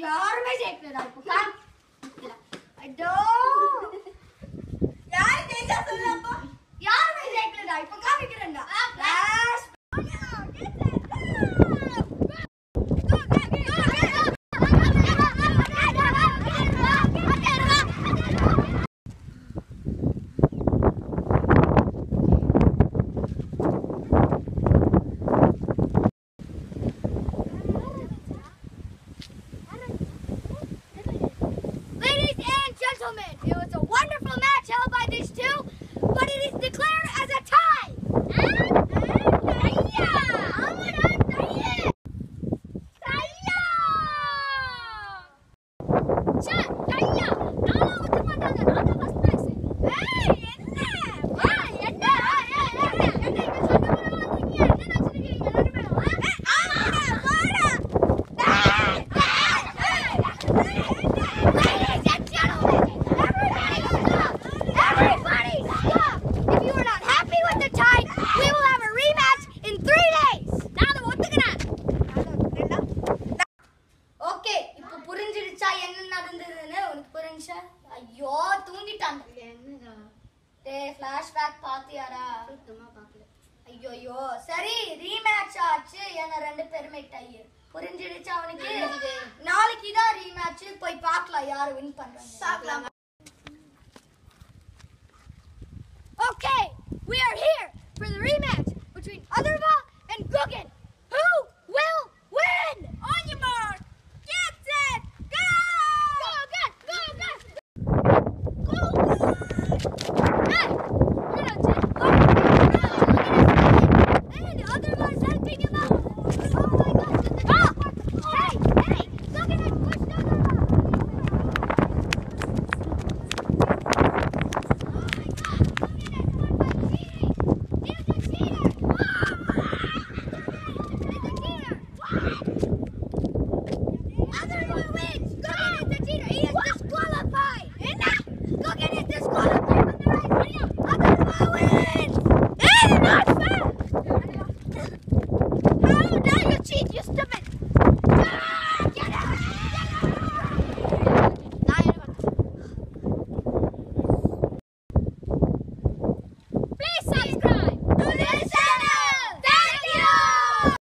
அங்க சண்டை போடுறீங்க யாருமே ஜெயிக்கலடா இப்போ காமிக்கல ஐயோ யார் ஜெயிச்சா சொல்லு அப்போ யாருமே ஜெயிக்கலடா இப்போ காமிக்கிறேன்டா 给我走 புரிஞ்சா ஐயோ தூங்கிட்டாங்க என்னடா? டேய் ஃபிளாஷ்பேக் பாத்தியாடா? சுத்தமா பார்க்கல ஐயோ ஐயோ சரி ரீமேட்ச் ஆச்சு. ஏன்னா ரெண்டு பேருமே டை புரிஞ்சிடுச்சா அவனுக்கு. நாளைக்கு தான் ரீமேட்ச் போய் பார்க்கலாம் யாரு வின் பண்றாங்க பார்க்கலாம். Okay, we are here. Look at